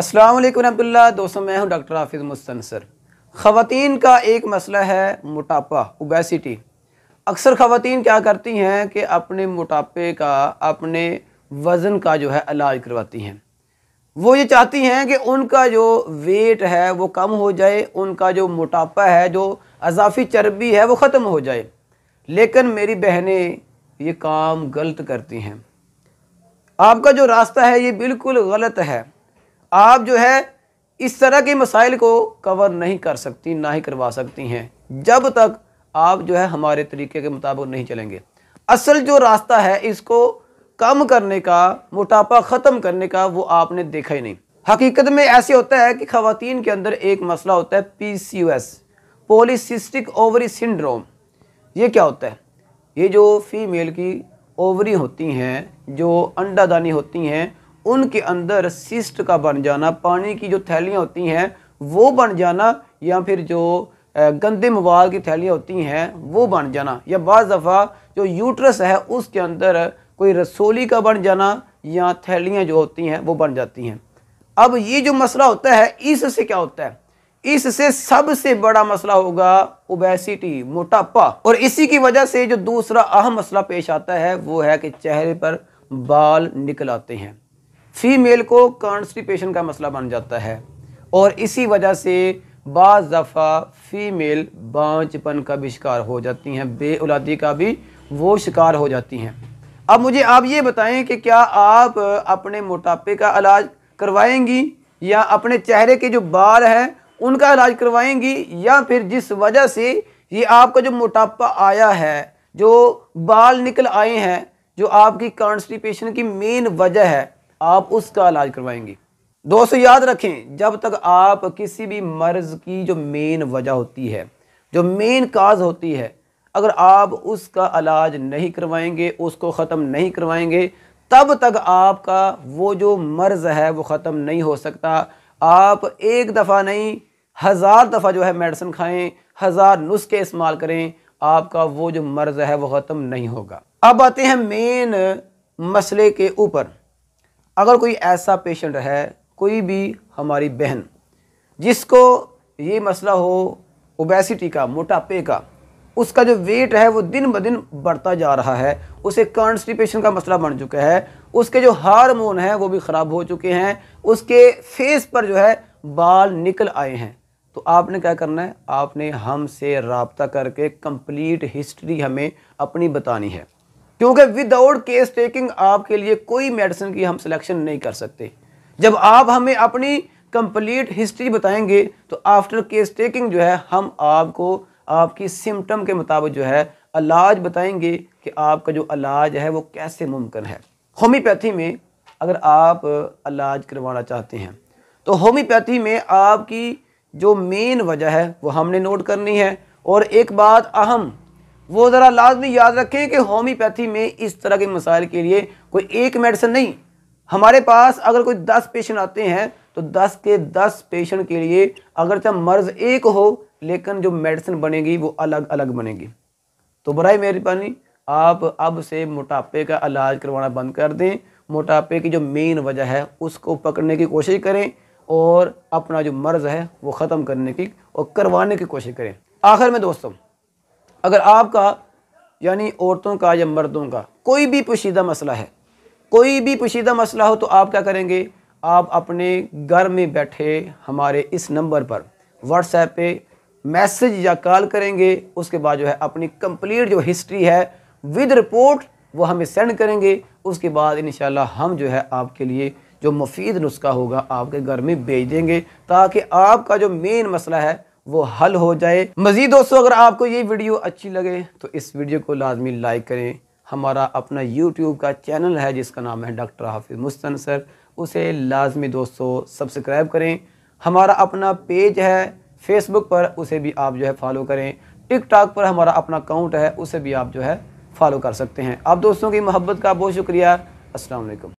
अस्सलाम वालेकुम रहमतुल्लाह। दोस्तों, मैं हूँ डॉक्टर हाफिज़ मुस्तनसर। ख़वातीन का एक मसला है मोटापा ओबेसिटी अक्सर ख़वातीन क्या करती हैं कि अपने मोटापे का, अपने वज़न का जो है इलाज करवाती हैं। वो ये चाहती हैं कि उनका जो वेट है वो कम हो जाए, उनका जो मोटापा है, जो अजाफी चर्बी है वो ख़त्म हो जाए। लेकिन मेरी बहनें ये काम गलत करती हैं। आपका जो रास्ता है ये बिल्कुल गलत है। आप जो है, इस तरह के मसाइल को कवर नहीं कर सकती, ना ही करवा सकती हैं। जब तक आप जो है, हमारे तरीके के मुताबिक नहीं चलेंगे। असल जो रास्ता है, इसको कम करने का, मोटापा ख़त्म करने का, वो आपने देखा ही नहीं। हकीकत में ऐसे होता है कि खातन के अंदर एक मसला होता है P C O S polycystic ovary syndrome ये क्या होता है? ये जो फीमेल की ओवरी होती हैं, जो अंडादानी होती हैं उनके अंदर सिस्ट का बन जाना, पानी की जो थैलियाँ होती हैं, वो बन जाना, या फिर जो गंदे मवाद की थैलियाँ होती हैं, वो बन जाना। या बाज़ दफ़ा जो यूट्रस है, उसके अंदर कोई रसोली का बन जाना, या थैलियाँ जो होती हैं, वो बन जाती हैं। अब ये जो मसला होता है, इससे क्या होता है? इससे सबसे बड़ा मसला होगा ओबेसिटी मोटापा। और इसी की वजह से जो दूसरा अहम मसला पेश आता है, वो है कि चेहरे पर बाल निकल आते हैं। फीमेल को कॉन्स्टिपेशन का मसला बन जाता है और इसी वजह से बाज़ दफ़ा फ़ीमेल बाँचपन का भी शिकार हो जाती हैं बे औलादी का भी वो शिकार हो जाती हैं। अब मुझे आप ये बताएँ कि क्या आप अपने मोटापे का इलाज करवाएँगी या अपने चेहरे के जो बाल हैं, उनका इलाज करवाएँगी या फिर जिस वजह से ये आपका जो मोटापा आया है, जो बाल निकल आए हैं, जो आपकी कॉन्स्टिपेशन की मेन वजह है आप उसका इलाज करवाएँगी। दोस्तों, याद रखें, जब तक आप किसी भी मर्ज़ की जो मेन वजह होती है, जो मेन काज होती है, अगर आप उसका इलाज नहीं करवाएँगे, उसको ख़त्म नहीं करवाएँगे, तब तक आपका वो जो मर्ज़ है, वो ख़त्म नहीं हो सकता। आप एक दफ़ा नहीं, हज़ार दफ़ा जो है मेडिसिन खाएँ, हज़ार नुस्खे इस्तेमाल करें, आपका वो जो मर्ज़ है, वो ख़त्म नहीं होगा। अब आते हैं मेन मसले के ऊपर। अगर कोई ऐसा पेशेंट है, कोई भी हमारी बहन, जिसको ये मसला हो ओबेसिटी का, मोटापे का, उसका जो वेट है, वो दिन ब दिन बढ़ता जा रहा है। उसे कॉन्स्टिपेशन का मसला बन चुका है। उसके जो हार्मोन हैं, वो भी ख़राब हो चुके हैं। उसके फेस पर जो है, बाल निकल आए हैं। तो आपने क्या करना है? आपने हमसे रबता करके कंप्लीट हिस्ट्री हमें अपनी बतानी है। क्योंकि विदाउट केस टेकिंग आपके लिए कोई मेडिसिन की हम सिलेक्शन नहीं कर सकते। जब आप हमें अपनी कंप्लीट हिस्ट्री बताएँगे तो आफ्टर केस टेकिंग जो है, हम आपको आपकी सिम्टम के मुताबिक जो है, इलाज बताएँगे कि आपका जो इलाज है, वो कैसे मुमकिन है। होम्योपैथी में अगर आप इलाज करवाना चाहते हैं तो होम्योपैथी में आपकी जो मेन वजह है, वो हमने नोट करनी है। और एक बात अहम वो ज़रा लाजमी याद रखें कि होम्योपैथी में इस तरह के मसाइल के लिए कोई एक मेडिसिन नहीं। हमारे पास अगर कोई दस पेशेंट आते हैं तो दस के दस पेशेंट के लिए अगर चाहे मर्ज़ एक हो, लेकिन जो मेडिसिन बनेगी वो अलग अलग बनेगी। तो बरए मेहरबानी आप अब से मोटापे का इलाज करवाना बंद कर दें। मोटापे की जो मेन वजह है, उसको पकड़ने की कोशिश करें और अपना जो मर्ज़ है, वो ख़त्म करने की और करवाने की कोशिश करें। आखिर में दोस्तों अगर आपका, यानी औरतों का या मर्दों का कोई भी पोशीदा मसला है, कोई भी पोशीदा मसला हो तो आप क्या करेंगे? आप अपने घर में बैठे हमारे इस नंबर पर व्हाट्सएप पे मैसेज या कॉल करेंगे, उसके बाद जो है अपनी कंप्लीट जो हिस्ट्री है, विद रिपोर्ट वो हमें सेंड करेंगे, उसके बाद इन हम जो है आपके लिए जो मुफीद नुस्खा होगा आपके घर में भेज देंगे, ताकि आपका जो मेन मसला है वो हल हो जाए। मज़ीद दोस्तों, अगर आपको ये वीडियो अच्छी लगे तो इस वीडियो को लाजमी लाइक करें। हमारा अपना यूट्यूब का चैनल है, जिसका नाम है डॉक्टर हाफिज़ मुस्तन सर। उसे लाजमी दोस्तों, सब्सक्राइब करें। हमारा अपना पेज है फेसबुक पर, उसे भी आप जो है फॉलो करें। टिकटॉक पर हमारा अपना अकाउंट है, उसे भी आप जो है फॉलो कर सकते हैं। आप दोस्तों की मोहब्बत का बहुत शुक्रिया। अस्सलाम वालेकुम